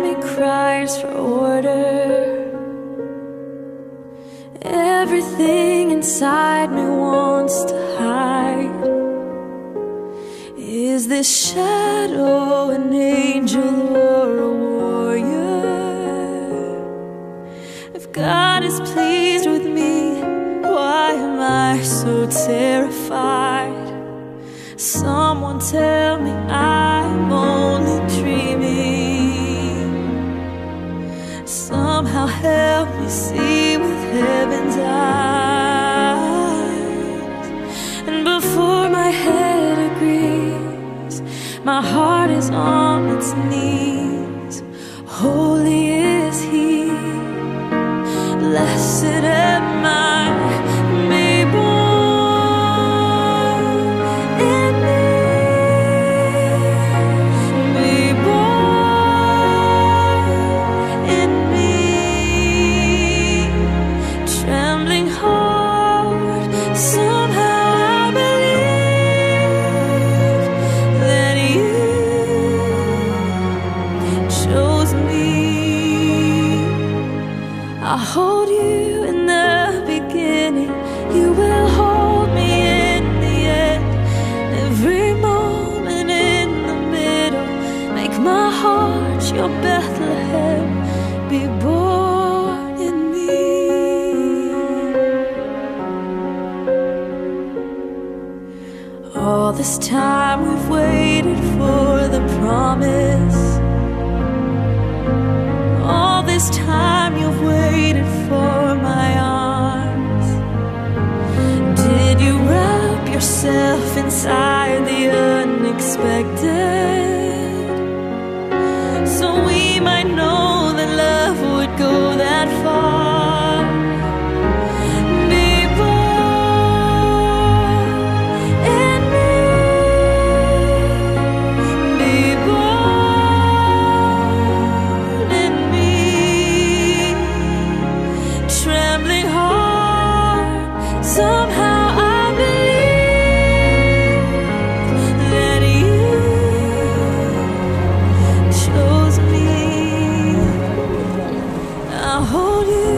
me cries for order. Everything inside me wants to hide. Is this shadow an angel or a warrior? If God is pleased with me, why am I so terrified? Someone tell me I'm help me see with heaven's eyes. And before my head agrees, my heart is on its knees. Holy is He, blessed I hold you in the beginning. You will hold me in the end. Every moment in the middle. Make my heart your Bethlehem. Be born in me. All this time we've waited for the promise. This time you've waited for my arms. Did you wrap yourself inside the unexpected? So hold you